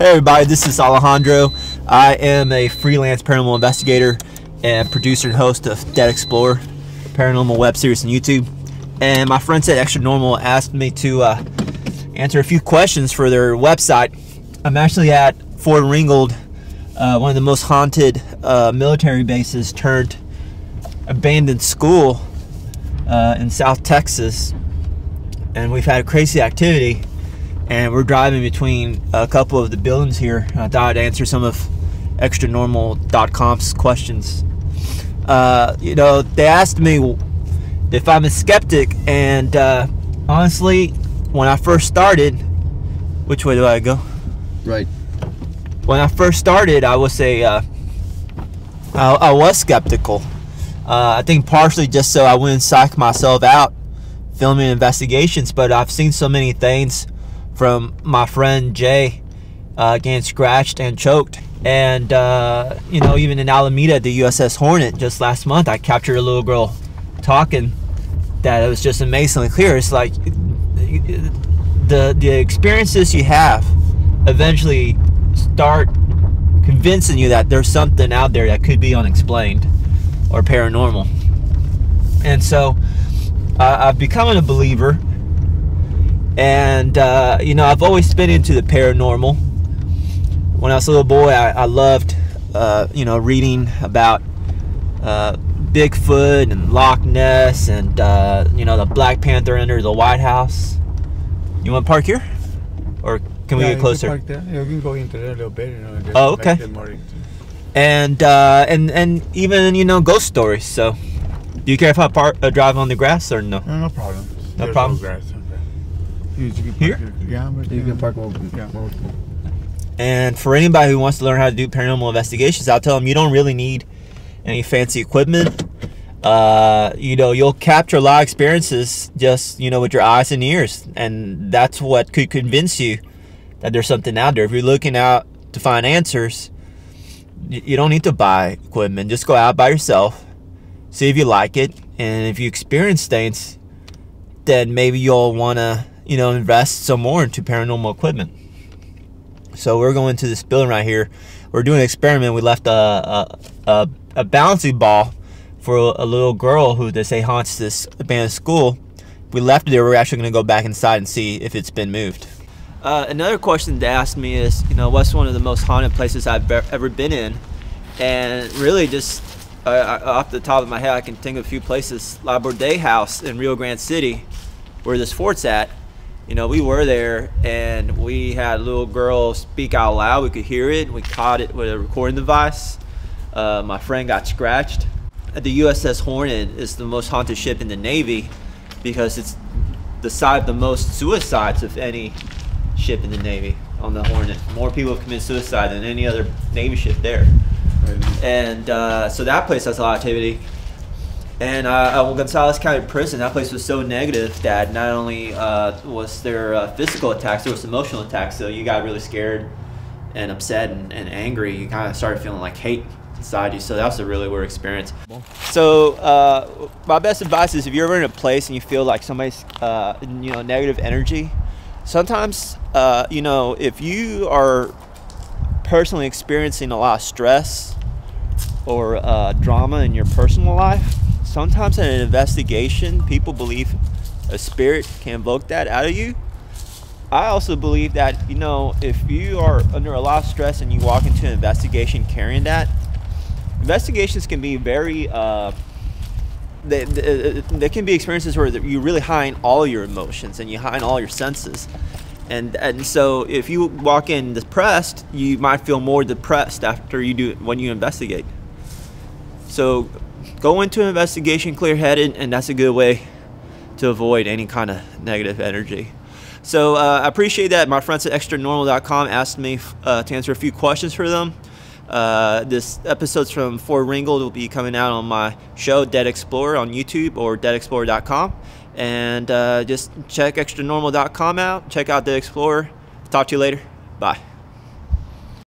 Hey everybody, this is Alejandro. I am a freelance paranormal investigator and producer and host of Dead Explorer paranormal web series on YouTube. And my friends at Extra Normal asked me to uh, answer a few questions for their website. I'm actually at Fort Ringgold, uh, one of the most haunted uh, military bases turned abandoned school uh, in South Texas. And we've had crazy activity and we're driving between a couple of the buildings here. I thought I'd answer some of extranormal.com's questions. Uh, you know, they asked me if I'm a skeptic, and uh, honestly, when I first started, which way do I go? Right. When I first started, I would say uh, I, I, was skeptical. Uh, I think partially just so I wouldn't psych myself out filming investigations, but I've seen so many things from my friend Jay uh, getting scratched and choked. And, uh, you know, even in Alameda, the USS Hornet, just last month, I captured a little girl talking that it was just amazingly clear. It's like the, the experiences you have eventually start convincing you that there's something out there that could be unexplained or paranormal. And so uh, I've become a believer and, uh, you know, I've always been into the paranormal. When I was a little boy, I, I loved, uh, you know, reading about uh, Bigfoot and Loch Ness and, uh, you know, the Black Panther under the White House. You want to park here? Or can we yeah, get closer? Can yeah, we can go into there a little bit. You know, oh, okay. And uh, and and even you know ghost stories. So, do you care if I park, uh, drive on the grass or no? No, no problem. No There's problem. No grass. Here? Yeah, you can park over. Yeah. And for anybody who wants to learn how to do paranormal investigations, I'll tell them you don't really need any fancy equipment. Uh, you know, you'll capture a lot of experiences just, you know, with your eyes and ears. And that's what could convince you that there's something out there. If you're looking out to find answers, you don't need to buy equipment. Just go out by yourself, see if you like it. And if you experience things, then maybe you'll want to you know, invest some more into paranormal equipment. So we're going to this building right here. We're doing an experiment. We left a, a, a, a ball for a, little girl who they say haunts this abandoned school. We left it there. We're actually going to go back inside and see if it's been moved. Uh, another question they asked me is, you know, what's one of the most haunted places I've ever been in? And really just uh, off the top of my head, I can think of a few places. Laborde House in Rio Grande City, where this fort's at you know, we were there and we had a little girl speak out loud. We could hear it. We caught it with a recording device. Uh, my friend got scratched. The USS Hornet is the most haunted ship in the Navy because it's the side the most suicides of any ship in the Navy on the Hornet. More people have committed suicide than any other Navy ship there. And uh, so that place has a lot of activity. And uh, uh, Gonzales County Prison, that place was so negative that not only uh, was there uh, physical attacks, there was emotional attacks. So you got really scared and upset and, and angry. You kind of started feeling like hate inside you. So that was a really weird experience. So uh, my best advice is if you're ever in a place and you feel like somebody's, uh, you know, negative energy, sometimes, uh, you know, if you are personally experiencing a lot of stress or drama in your personal life, sometimes in an investigation, people believe a spirit can invoke that out of you. I also believe that, you know, if you are under a lot of stress and you walk into an investigation carrying that, investigations can be very, uh, they, they, they can be experiences where you really hide all your emotions and you hide all your senses. And, and so if you walk in depressed, you might feel more depressed after you do when you investigate. So go into an investigation clear headed, and that's a good way to avoid any kind of negative energy. So uh, I appreciate that. My friends at extranormal.com asked me uh, to answer a few questions for them. Uh, this episode's from Fort Ringgold will be coming out on my show, Dead Explorer, on YouTube or deadexplorer.com. And uh, just check extranormal.com out. Check out Dead Explorer. Talk to you later. Bye.